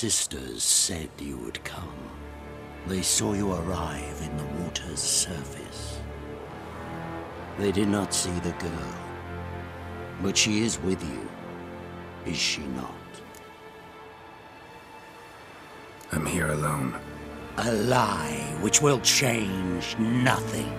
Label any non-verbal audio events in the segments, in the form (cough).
Sisters said you would come. They saw you arrive in the water's surface. They did not see the girl. But she is with you, is she not? I'm here alone. A lie which will change nothing.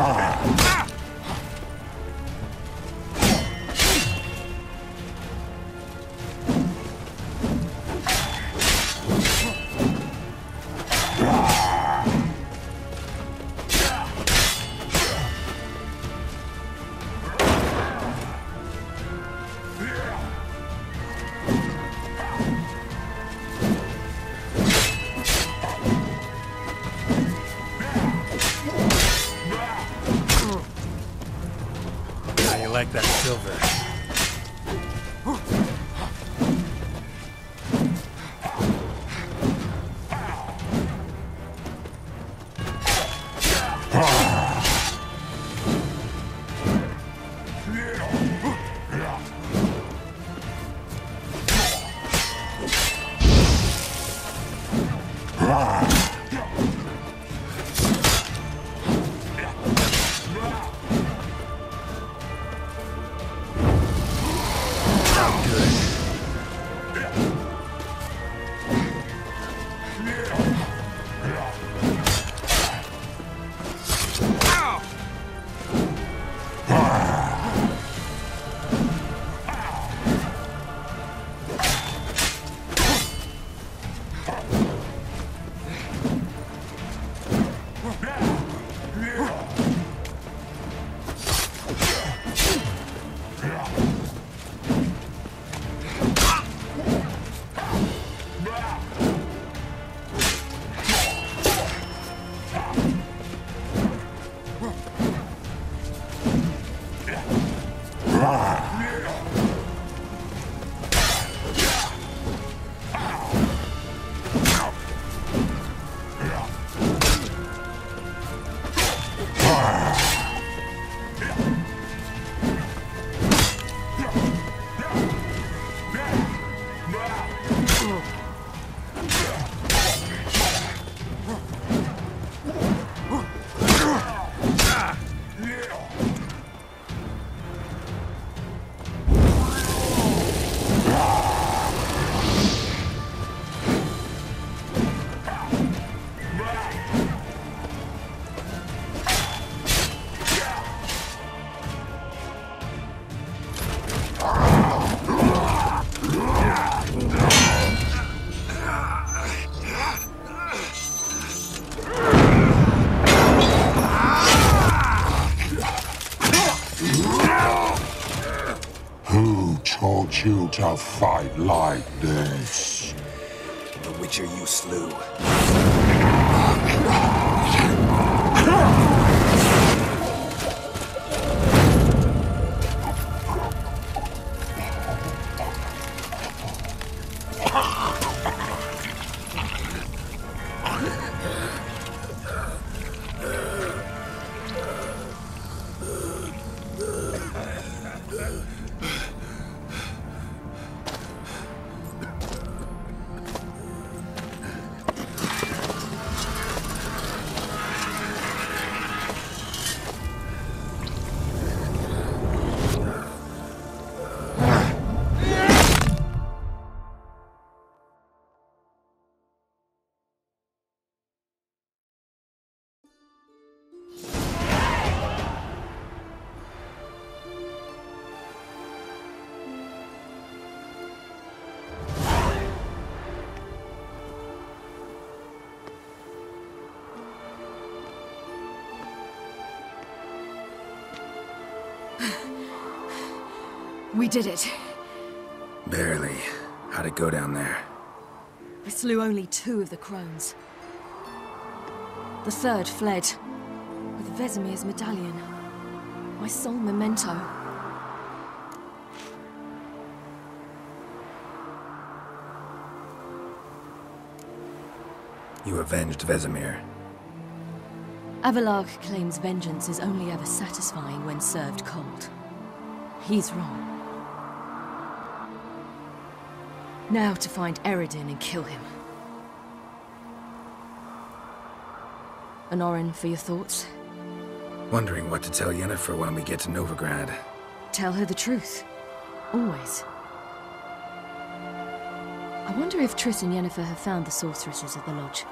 How to fight like this? The Witcher you slew. We did it. Barely. How'd it go down there? We slew only two of the crones. The third fled with Vesemir's medallion. My sole memento. You avenged Vesemir. Avallac'h claims vengeance is only ever satisfying when served cold. He's wrong. Now to find Eredin and kill him. Honorin, for your thoughts? Wondering what to tell Yennefer when we get to Novigrad. Tell her the truth. Always. I wonder if Triss and Yennefer have found the sorceresses at the lodge.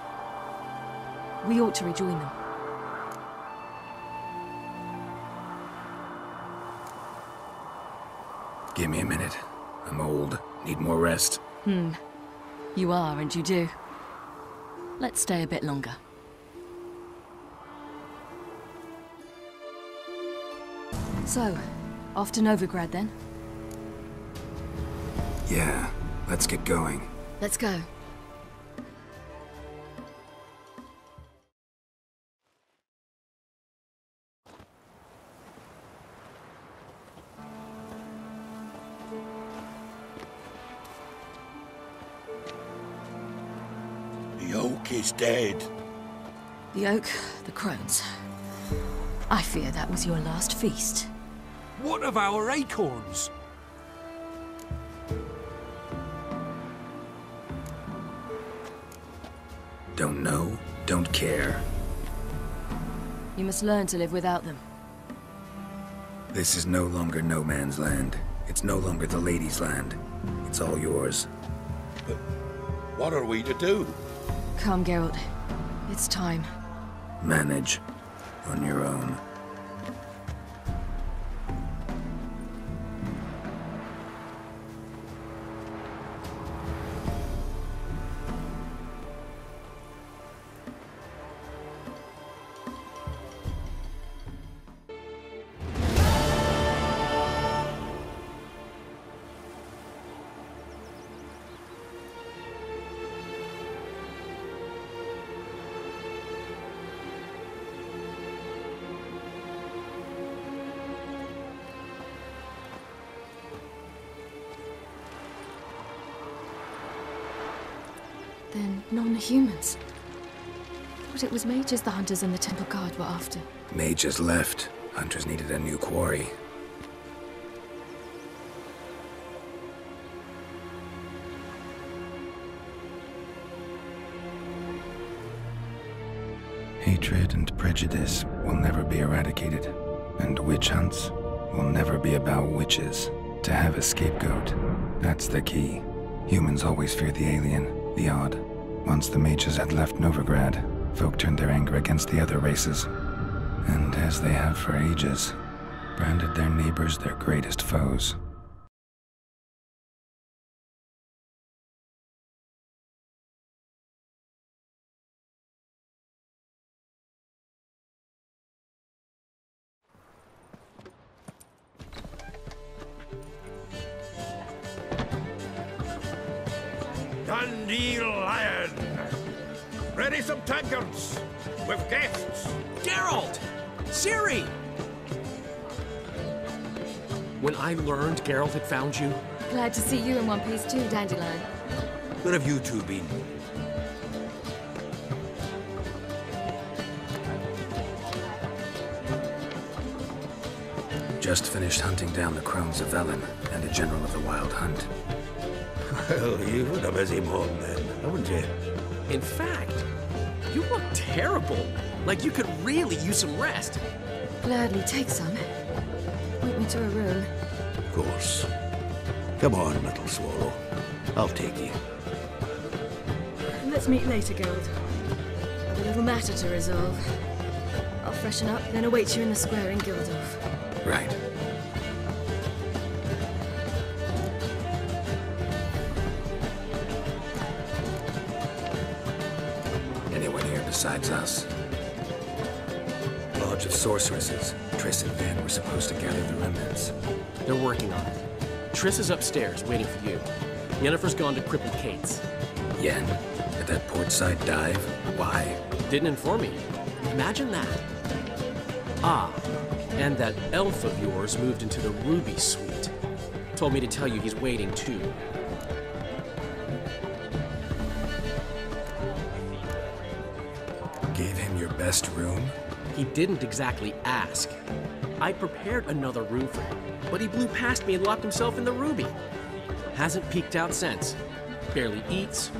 We ought to rejoin them. Give me a minute. I'm old. Need more rest. Hmm. You are, and you do. Let's stay a bit longer. So, off to Novigrad then? Yeah, let's get going. Let's go. Oak is dead. The oak, the crones. I fear that was your last feast. What of our acorns? Don't know, don't care. You must learn to live without them. This is no longer no man's land. It's no longer the lady's land. It's all yours. What are we to do? Come, Geralt. It's time. Manage. On your own. Then non-humans. But it was mages the hunters and the temple guard were after. Mages left. Hunters needed a new quarry. Hatred and prejudice will never be eradicated, and witch hunts will never be about witches. To have a scapegoat, that's the key. Humans always fear the alien, the odd. Once the mages had left Novigrad, folk turned their anger against the other races. And as they have for ages, branded their neighbors their greatest foes. Ready some tankards! With guests! Geralt! Ciri! When I learned Geralt had found you, Glad to see you in one piece too, Dandelion. Where have you two been? Just finished hunting down the crones of Velen and a general of the Wild Hunt. (laughs) Well, you've had a busy morning then, haven't you? in fact, you look terrible. Like you could really use some rest. Gladly take some. Point me to a room. Of course. Come on, little swallow. I'll take you. Let's meet later, Geralt. I've a little matter to resolve. I'll freshen up, then await you in the square in Gildorf. Right. Besides us? Lodge of Sorceresses. Triss and Van were supposed to gather the remnants. They're working on it. Triss is upstairs, waiting for you. Yennefer's gone to Crippled Kate's. Yen, at that portside dive? Why? Didn't inform me. Imagine that. Ah, and that elf of yours moved into the Ruby Suite. Told me to tell you he's waiting too. Best room? He didn't exactly ask. I prepared another room for him, but he blew past me and locked himself in the Ruby. Hasn't peeked out since. Barely eats,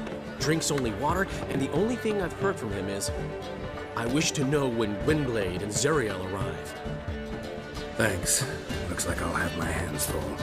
drinks only water, and the only thing I've heard from him is, I wish to know when Gwynbleidd and Zireael arrive. Thanks. Looks like I'll have my hands full.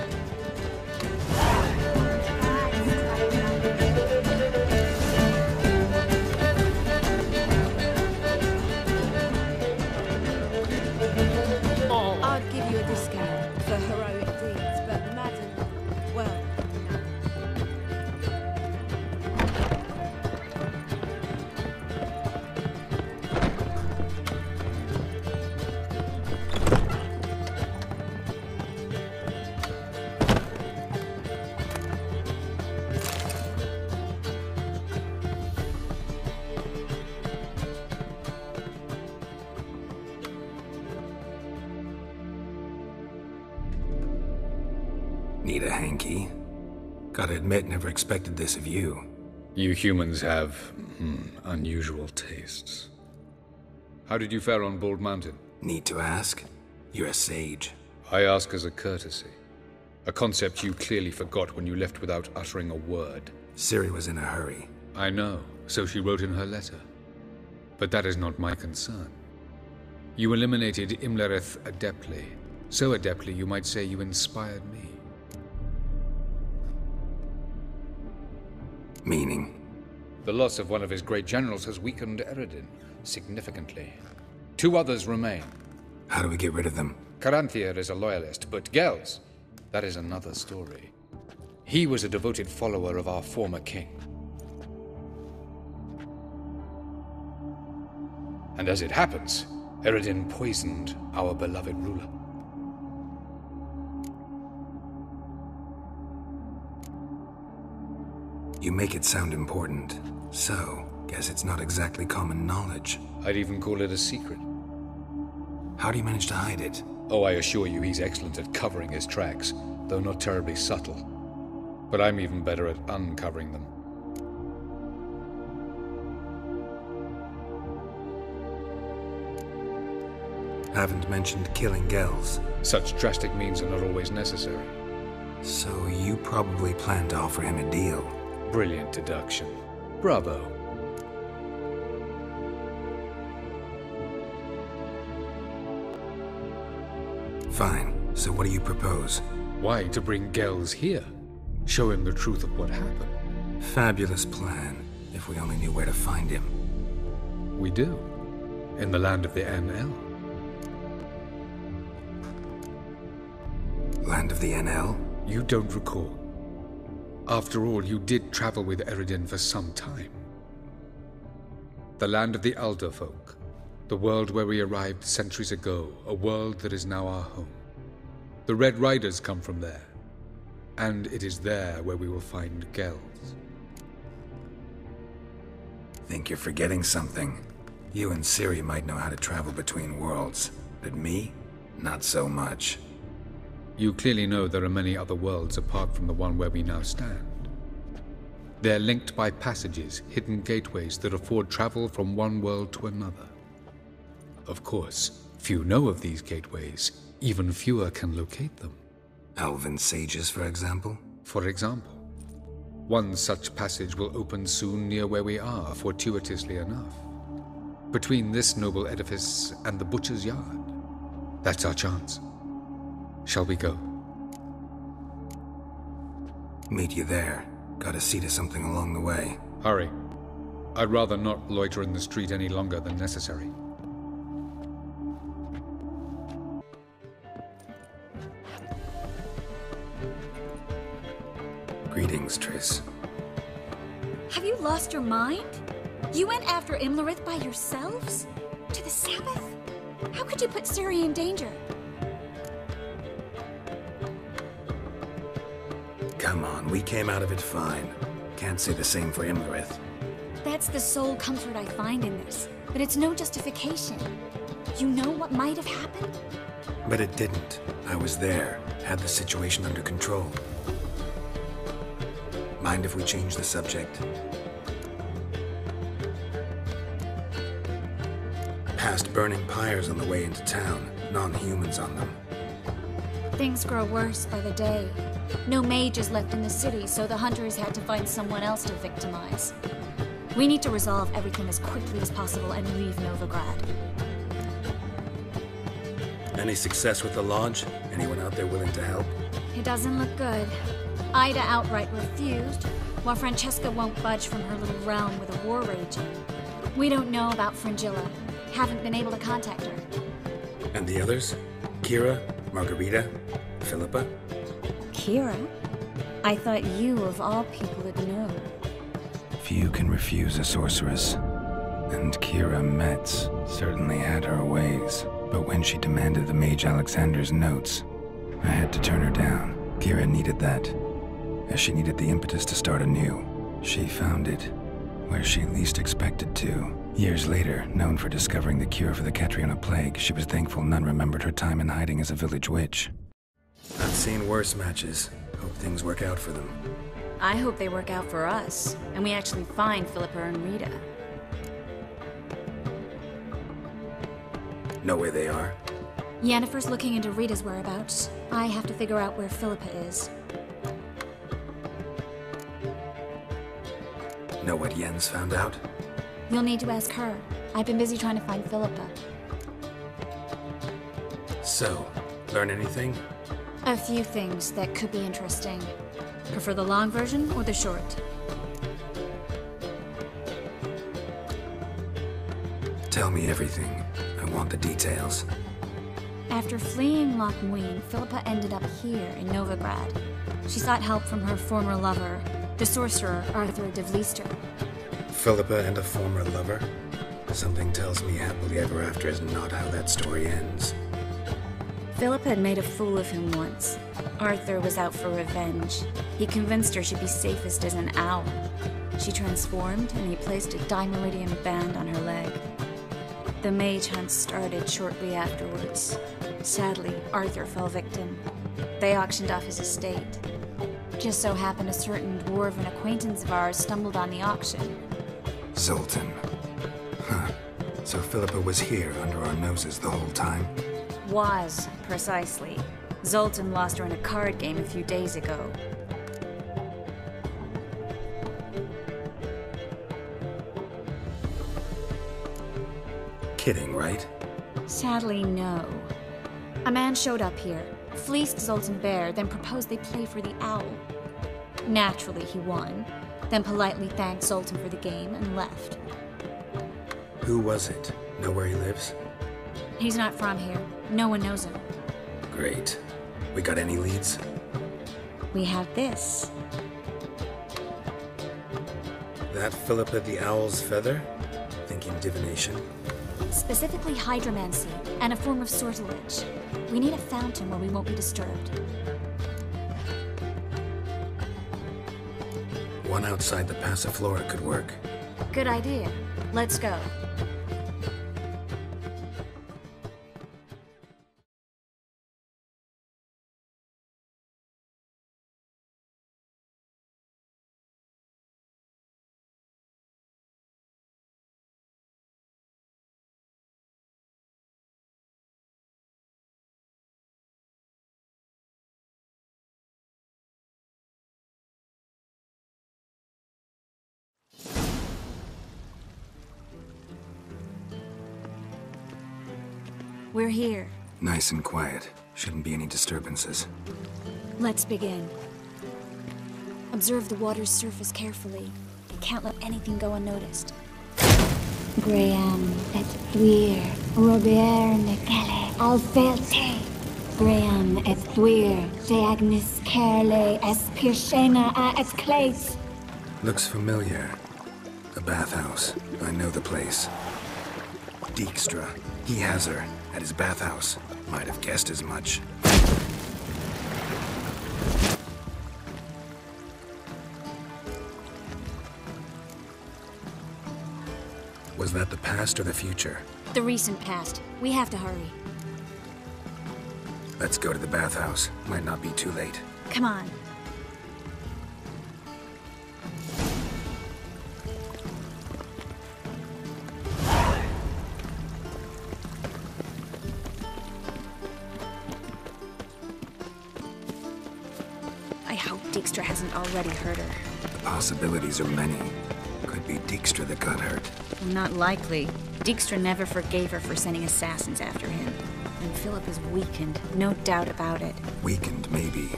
Admit, never expected this of you. You humans have hmm, unusual tastes. How did you fare on Bald Mountain? Need to ask? You're a sage. I ask as a courtesy. A concept you clearly forgot when you left without uttering a word. Ciri was in a hurry. I know, so she wrote in her letter. But that is not my concern. You eliminated Imlerith adeptly. So adeptly, you might say you inspired me. Meaning? The loss of one of his great generals has weakened Eredin significantly. Two others remain. How do we get rid of them? Caranthir is a loyalist, but Ge'els, that is another story. He was a devoted follower of our former king. And as it happens, Eredin poisoned our beloved ruler. You make it sound important. So, guess it's not exactly common knowledge. I'd even call it a secret. How do you manage to hide it? Oh, I assure you he's excellent at covering his tracks, though not terribly subtle. But I'm even better at uncovering them. Haven't mentioned killing Ge'els. Such drastic means are not always necessary. So you probably plan to offer him a deal. Brilliant deduction. Bravo. Fine. So what do you propose? Why to bring Ge'els here? Show him the truth of what happened. Fabulous plan, if we only knew where to find him. We do. In the land of the Aen Elle. Land of the Aen Elle? You don't recall. After all, you did travel with Eredin for some time. The land of the Alder folk. The world where we arrived centuries ago. A world that is now our home. The Red Riders come from there. And it is there where we will find Ge'els. Think you're forgetting something. You and Ciri might know how to travel between worlds, but me? Not so much. You clearly know there are many other worlds apart from the one where we now stand. They're linked by passages, hidden gateways that afford travel from one world to another. Of course, few know of these gateways, even fewer can locate them. Elven sages, for example? For example. One such passage will open soon near where we are, fortuitously enough. Between this noble edifice and the butcher's yard. That's our chance. Shall we go? Meet you there. Gotta see to something along the way. Hurry. I'd rather not loiter in the street any longer than necessary. Greetings, Triss. Have you lost your mind? You went after Imlerith by yourselves? To the Sabbath? How could you put Ciri in danger? Come on, we came out of it fine. Can't say the same for Imlerith. That's the sole comfort I find in this. But it's no justification. You know what might have happened? But it didn't. I was there, had the situation under control. Mind if we change the subject? Past burning pyres on the way into town, non-humans on them. Things grow worse by the day. No mages left in the city, so the hunters had to find someone else to victimize. We need to resolve everything as quickly as possible and leave Novigrad. Any success with the Lodge? Anyone out there willing to help? It doesn't look good. Ida outright refused, while Francesca won't budge from her little realm with a war raging. We don't know about Fringilla. Haven't been able to contact her. And the others? Keira? Margarita? Philippa? Keira? I thought you, of all people, would know. Few can refuse a sorceress. And Keira Metz certainly had her ways. But when she demanded the Mage Alexander's notes, I had to turn her down. Keira needed that, as she needed the impetus to start anew. She found it where she least expected to. Years later, known for discovering the cure for the Catriona plague, she was thankful none remembered her time in hiding as a village witch. I've seen worse matches. Hope things work out for them. I hope they work out for us, and we actually find Philippa and Rita. Know where they are? Yennefer's looking into Rita's whereabouts. I have to figure out where Philippa is. Know what Jens found out? You'll need to ask her. I've been busy trying to find Philippa. So, learn anything? A few things that could be interesting. Prefer the long version or the short? Tell me everything. I want the details. After fleeing Loch Muin, Philippa ended up here in Novigrad. She sought help from her former lover, the sorcerer Arthur de Vlister. Philippa and a former lover? Something tells me happily ever after is not how that story ends. Philippa had made a fool of him once. Arthur was out for revenge. He convinced her she'd be safest as an owl. She transformed, and he placed a Dimeritium band on her leg. The mage hunt started shortly afterwards. Sadly, Arthur fell victim. They auctioned off his estate. Just so happened a certain dwarven acquaintance of ours stumbled on the auction. Zoltan. Huh. So Philippa was here under our noses the whole time? Was, precisely. Zoltan lost her in a card game a few days ago. Kidding, right? Sadly, no. A man showed up here, fleeced Zoltan bare, then proposed they play for the owl. Naturally, he won, then politely thanked Zoltan for the game and left. Who was it? Know where he lives? He's not from here. No one knows him. Great. We got any leads? We have this. That Philippa the Owl's feather? Thinking divination? Specifically hydromancy, and a form of sortilege. We need a fountain where we won't be disturbed. One outside the Passiflora could work. Good idea. Let's go. Here. Nice and quiet. Shouldn't be any disturbances. Let's begin. Observe the water's surface carefully. Can't let anything go unnoticed. Graham et thuir, Robert Necale, Alfelte. Graham et thuir, Deagnis Kerle, Espirshena a et Clates. Looks familiar. A bathhouse. I know the place. Dijkstra. He has her at his bathhouse. Might have guessed as much. Was that the past or the future? The recent past. We have to hurry. Let's go to the bathhouse. Might not be too late. Come on. Possibilities are many. Could be Dijkstra that got hurt. Not likely. Dijkstra never forgave her for sending assassins after him. And Philip is weakened, no doubt about it. Weakened, maybe,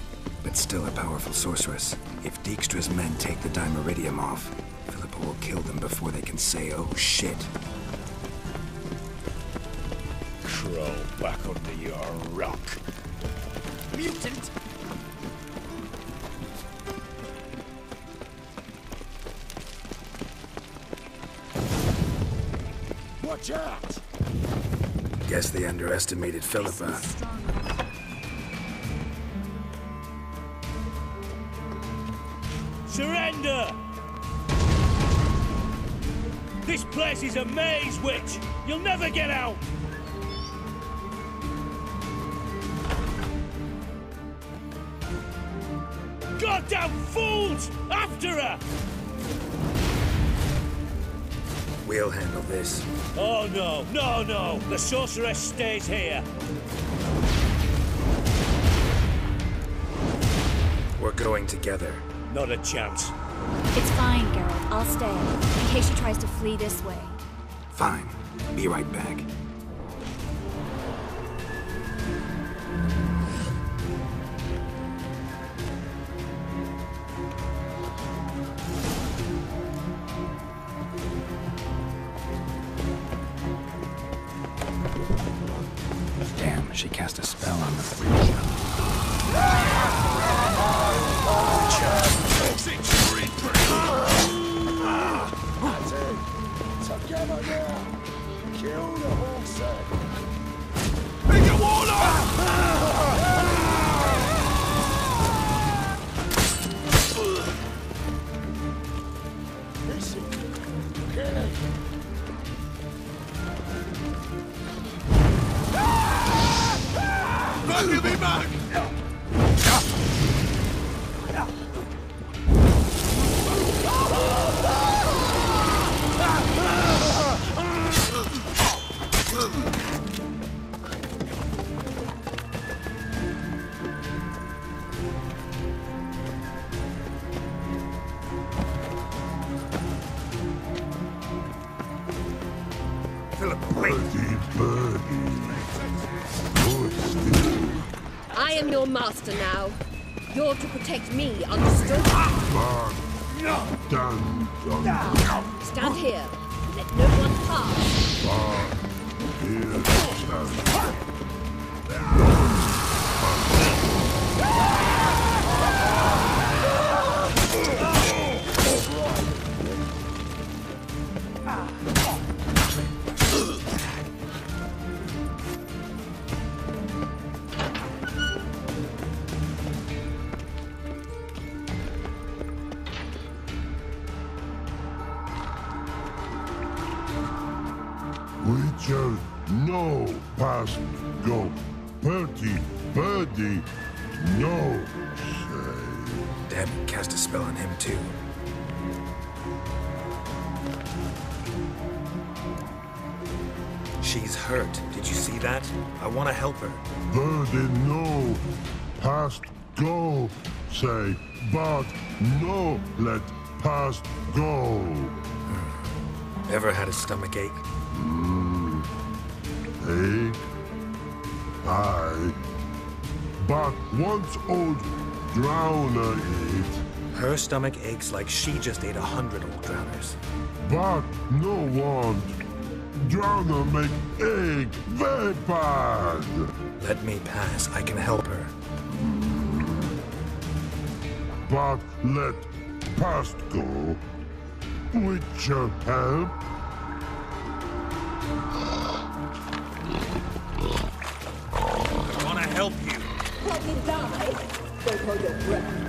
but still a powerful sorceress. If Dijkstra's men take the Dimeritium off, Philippa will kill them before they can say, oh shit. Crawl back under your rock. Mutant! Watch out! Guess they underestimated Philippa. Surrender! This place is a maze, witch! You'll never get out! Goddamn fools! We'll handle this. Oh no, no, no! The sorceress stays here! We're going together. Not a chance. It's fine, Geralt. I'll stay, in case she tries to flee this way. Fine. Be right back. I am your master now. You're to protect me, understood? Done. Stand here. Let no one pass. Witcher, past go. Bertie, birdie, no say. Damn, it, cast a spell on him too. She's hurt. Did you see that? I want to help her. Birdie, no past go. Say, but no let past go. Ever had a stomach ache? Hmm. Ache? Aye. But once old drowner ate, Her stomach aches like she just ate a hundred old drowners. but no want. Drowner make egg very bad. Let me pass. I can help her. But let past go. Witcher help. Hold your breath.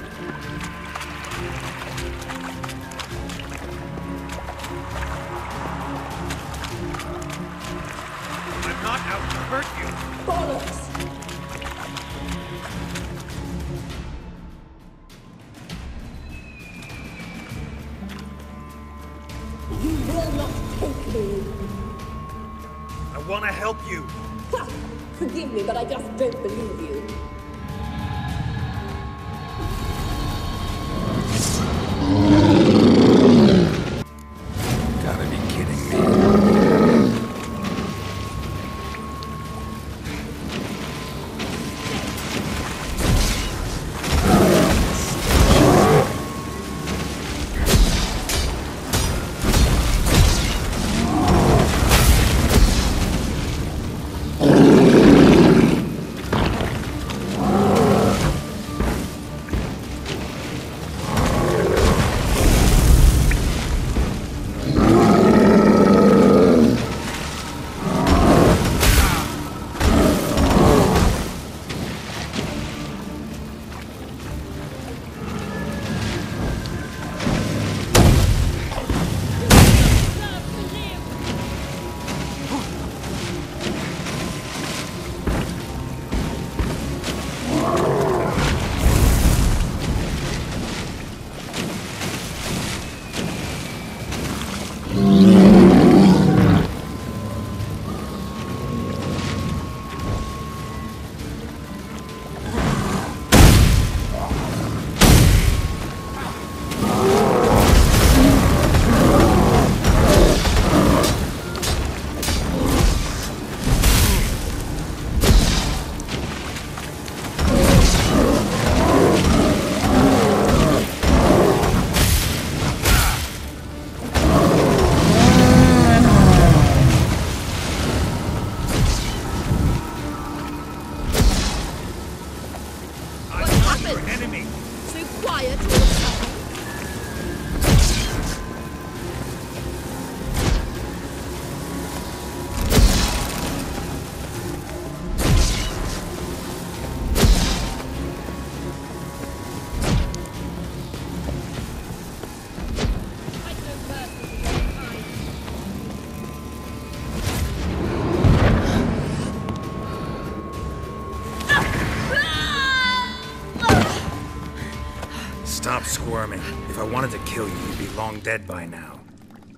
Long dead by now.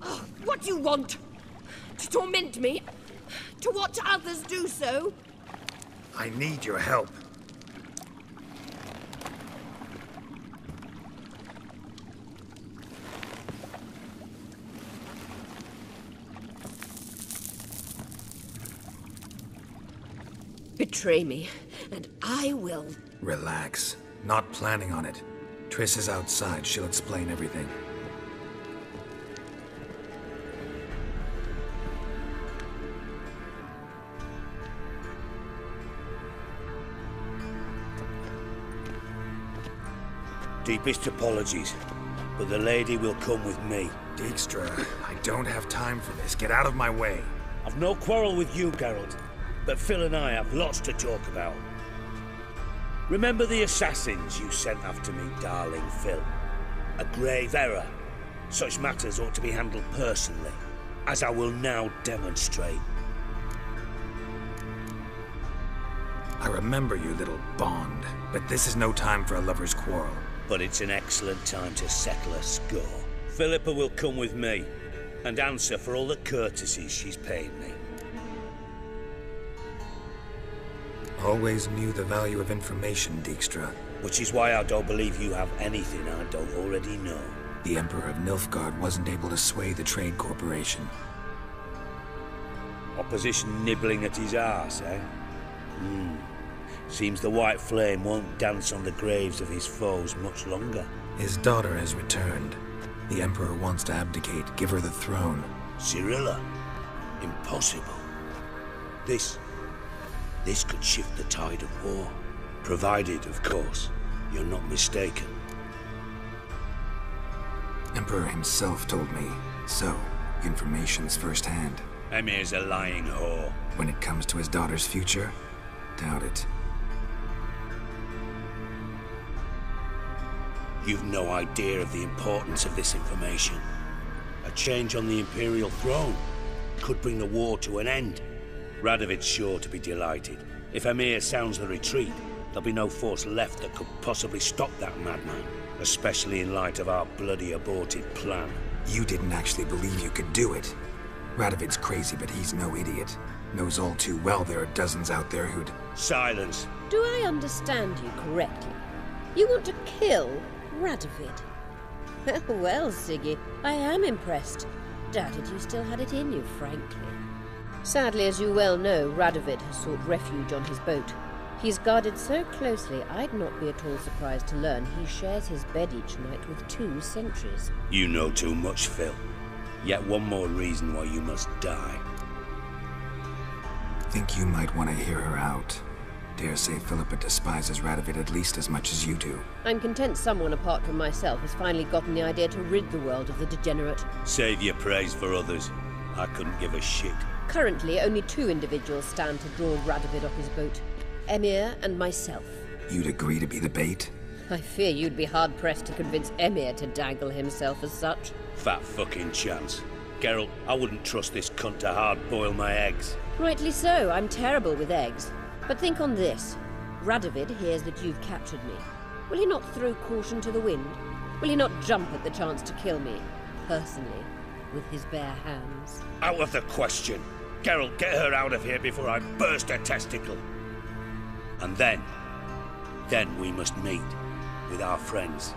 (gasps) What do you want? To torment me? To watch others do so? I need your help. Betray me. and I will. Relax. Not planning on it. Triss is outside. She'll explain everything. Deepest apologies, but the lady will come with me. Dijkstra, I don't have time for this. Get out of my way. I've no quarrel with you, Geralt, but Phil and I have lots to talk about. Remember the assassins you sent after me, darling Phil? A grave error. Such matters ought to be handled personally, as I will now demonstrate. I remember you, little Bond, but this is no time for a lover's quarrel. But it's an excellent time to settle a score. Philippa will come with me and answer for all the courtesies she's paid me. Always knew the value of information, Dijkstra. Which is why I don't believe you have anything I don't already know. The Emperor of Nilfgaard wasn't able to sway the Trade Corporation. Opposition nibbling at his arse, eh? Hmm. Seems the White Flame won't dance on the graves of his foes much longer. His daughter has returned. The Emperor wants to abdicate, give her the throne. Cirilla? Impossible. This... This could shift the tide of war. Provided, of course, you're not mistaken. Emperor himself told me. So, information's firsthand. Emhyr's a lying whore. When it comes to his daughter's future, doubt it. You've no idea of the importance of this information. A change on the Imperial throne could bring the war to an end. Radovid's sure to be delighted. If Emhyr sounds the retreat, there'll be no force left that could possibly stop that madman. Especially in light of our bloody aborted plan. You didn't actually believe you could do it. Radovid's crazy, but he's no idiot. Knows all too well there are dozens out there who'd... Silence! Do I understand you correctly? You want to kill Radovid? (laughs) well, Siggy, I am impressed. Doubted you still had it in you, frankly. Sadly, as you well know, Radovid has sought refuge on his boat. He's guarded so closely, I'd not be at all surprised to learn he shares his bed each night with two sentries. You know too much, Phil. Yet one more reason why you must die. Think you might want to hear her out. Dare say Philippa despises Radovid at least as much as you do. I'm content someone apart from myself has finally gotten the idea to rid the world of the degenerate. Save your praise for others. I couldn't give a shit. Currently, only two individuals stand to draw Radovid off his boat. Emhyr and myself. You'd agree to be the bait? I fear you'd be hard-pressed to convince Emhyr to dangle himself as such. Fat fucking chance. Geralt, I wouldn't trust this cunt to hard-boil my eggs. Rightly so, I'm terrible with eggs. But think on this. Radovid hears that you've captured me. Will he not throw caution to the wind? Will he not jump at the chance to kill me, personally, with his bare hands? Out of the question. Geralt, get her out of here before I burst her testicle. And then, then we must meet with our friends.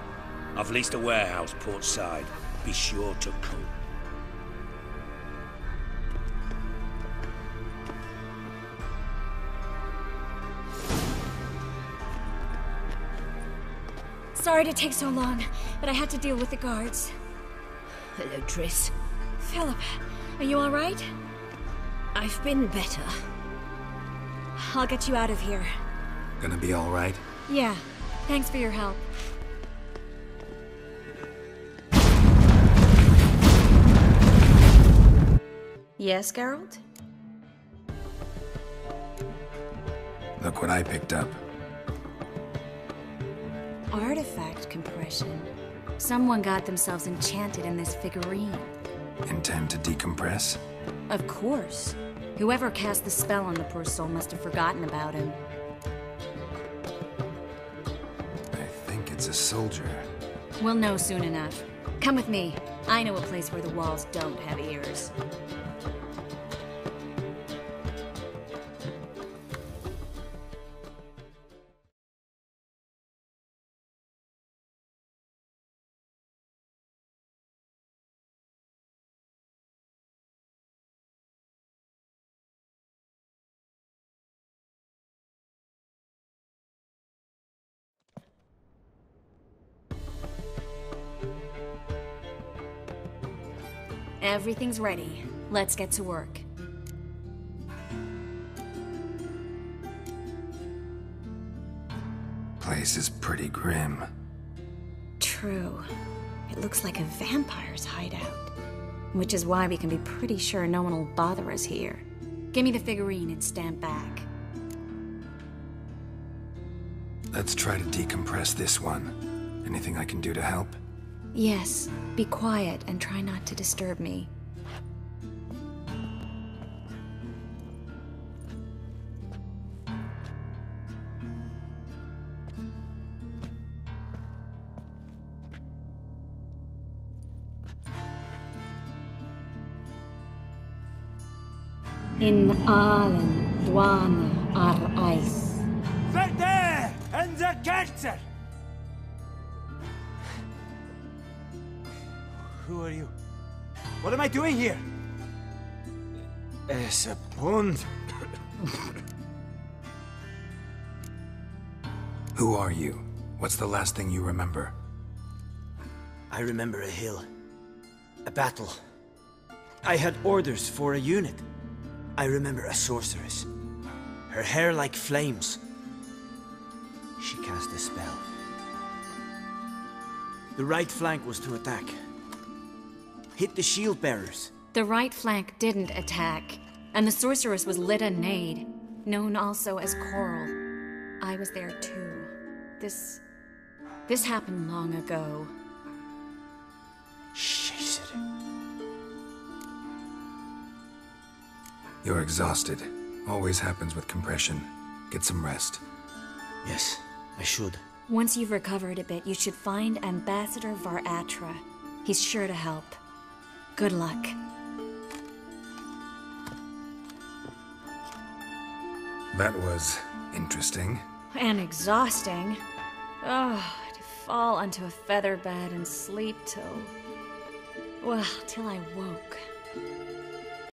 I've leased a warehouse port side. Be sure to come. Sorry to take so long, but I had to deal with the guards. Hello, Triss. Philip, are you alright? I've been better. I'll get you out of here. Gonna be alright? Yeah, thanks for your help. Yes, Geralt? Look what I picked up. Artifact compression. Someone got themselves enchanted in this figurine. Intend to decompress? Of course. Whoever cast the spell on the poor soul must have forgotten about him. I think it's a soldier. We'll know soon enough. Come with me. I know a place where the walls don't have ears. Everything's ready. Let's get to work. Place is pretty grim. True. It looks like a vampire's hideout. Which is why we can be pretty sure no one will bother us here. Give me the figurine and stand back. Let's try to decompress this one. Anything I can do to help? Yes, be quiet and try not to disturb me. In allen dwana doing here? Es a pond. Who are you? What's the last thing you remember? I remember a hill. A battle. I had orders for a unit. I remember a sorceress. Her hair like flames. She cast a spell. The right flank was to attack. Hit the shield bearers. The right flank didn't attack, and the sorceress was Lytta Neyd, known also as Coral. I was there too. This. this happened long ago. Shit. You're exhausted. Always happens with compression. Get some rest. Yes, I should. Once you've recovered a bit, you should find Ambassador var Attre. He's sure to help. Good luck. That was interesting. And exhausting. Oh, to fall onto a feather bed and sleep till. Well, till I woke.